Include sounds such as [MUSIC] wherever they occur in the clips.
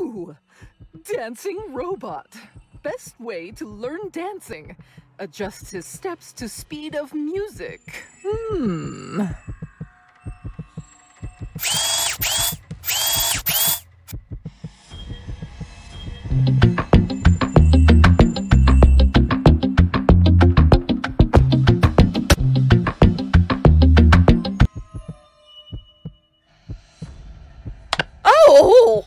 Ooh, dancing robot. Best way to learn dancing. Adjusts his steps to speed of music. Hmm. Oh!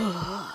呃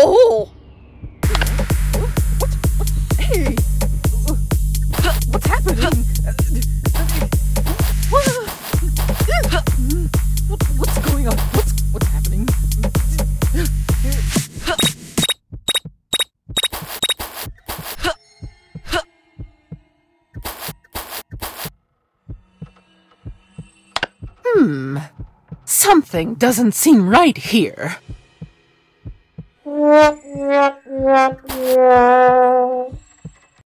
Oh! Hmm. Something doesn't seem right here. [LAUGHS]